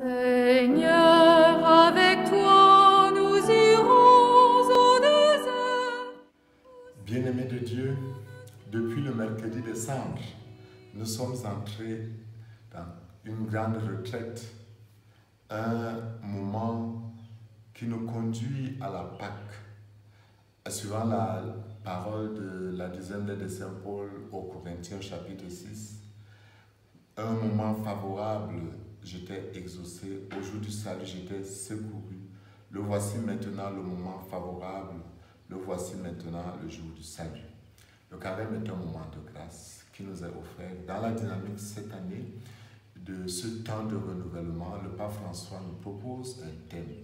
Seigneur, avec toi nous irons au désert. Bien-aimés de Dieu, depuis le mercredi décembre, nous sommes entrés dans une grande retraite, un moment qui nous conduit à la Pâque, suivant la parole de la dizaine de Saint Paul au Corinthiens chapitre 6. Un moment favorable, j'étais exaucé, au jour du salut, j'étais secouru. Le voici maintenant le moment favorable, le voici maintenant le jour du salut. Le carême est un moment de grâce qui nous est offert dans la dynamique cette année de ce temps de renouvellement. Le pape François nous propose un thème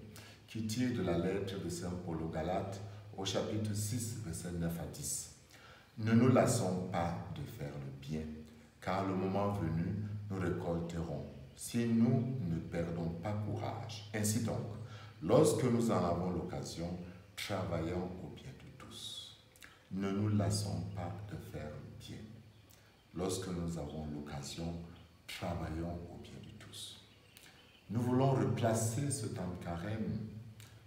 qui tire de la lettre de Saint Paul aux Galates au chapitre 6, verset 9 à 10. Ne nous lassons pas de faire le bien, car le moment venu, nous récolterons si nous ne perdons pas courage. Ainsi donc, lorsque nous en avons l'occasion, travaillons au bien de tous. Ne nous lassons pas de faire bien. Lorsque nous avons l'occasion, travaillons au bien de tous. Nous voulons replacer ce temps de carême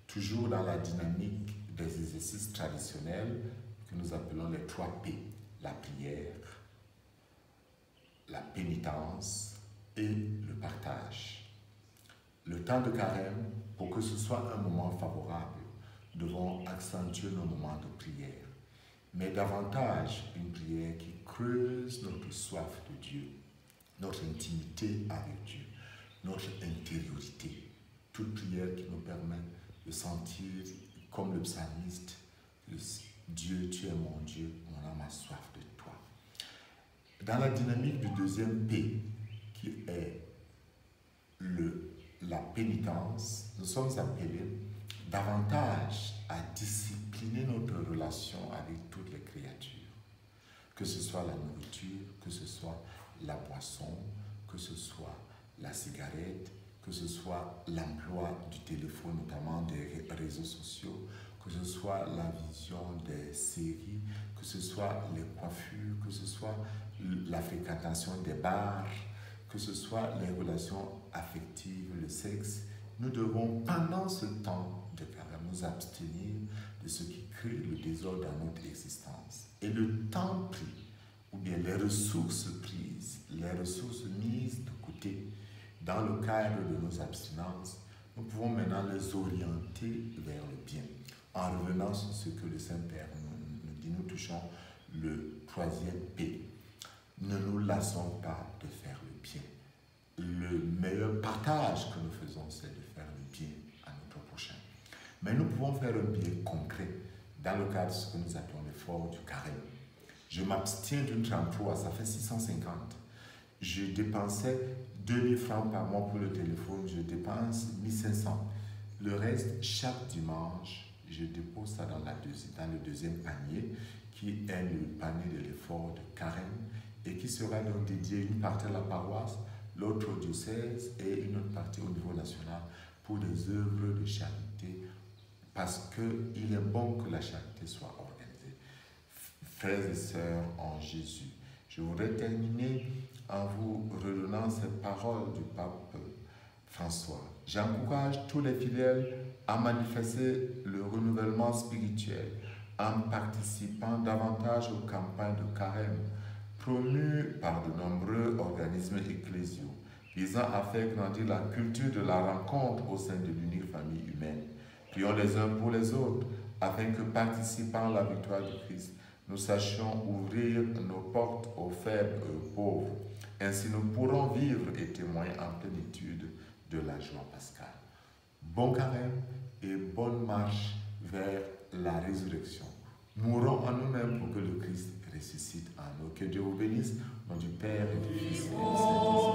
toujours dans la dynamique des exercices traditionnels que nous appelons les trois P, la prière, la pénitence et le partage. Le temps de carême, pour que ce soit un moment favorable, devons accentuer nos moments de prière, mais davantage une prière qui creuse notre soif de Dieu, notre intimité avec Dieu, notre intériorité. Toute prière qui nous permet de sentir, comme le psalmiste, Dieu, tu es mon Dieu, mon âme a soif de toi. Dans la dynamique du deuxième P, est le, la pénitence, nous sommes appelés davantage à discipliner notre relation avec toutes les créatures. Que ce soit la nourriture, que ce soit la boisson, que ce soit la cigarette, que ce soit l'emploi du téléphone, notamment des réseaux sociaux, que ce soit la vision des séries, que ce soit les coiffures, que ce soit la fréquentation des bars, que ce soit les relations affectives, le sexe, nous devons pendant ce temps de carême nous abstenir de ce qui crée le désordre dans notre existence. Et le temps pris, ou bien les ressources prises, les ressources mises de côté dans le cadre de nos abstinences, nous pouvons maintenant les orienter vers le bien. En revenant sur ce que le Saint-Père nous, nous dit, nous touchons le troisième P. Ne nous lassons pas de faire le bien. Le meilleur partage que nous faisons, c'est de faire le bien à notre prochain. Mais nous pouvons faire un bien concret dans le cadre de ce que nous appelons l'effort du carême. Je m'abstiens d'une 33, ça fait 650. Je dépensais 2000 francs par mois pour le téléphone, je dépense 1500. Le reste, chaque dimanche, je dépose ça dans, dans le deuxième panier, qui est le panier de l'effort de carême, et qui sera donc dédié une partie à la paroisse, l'autre au diocèse et une autre partie au niveau national pour des œuvres de charité, parce qu'il est bon que la charité soit organisée. Frères et sœurs en Jésus, je voudrais terminer en vous redonnant cette parole du pape François. J'encourage tous les fidèles à manifester le renouvellement spirituel en participant davantage aux campagnes de carême promues par de nombreux organismes ecclésiaux visant à faire grandir la culture de la rencontre au sein de l'unique famille humaine. Prions les uns pour les autres afin que participant à la victoire du Christ, nous sachions ouvrir nos portes aux faibles et aux pauvres. Ainsi, nous pourrons vivre et témoigner en plénitude de la joie pascale. Bon carême et bonne marche vers la résurrection. Mourons en nous-mêmes pour que le Christ ressuscite en nous. Que Dieu vous bénisse, nom du Père et du Fils et du Saint-Esprit.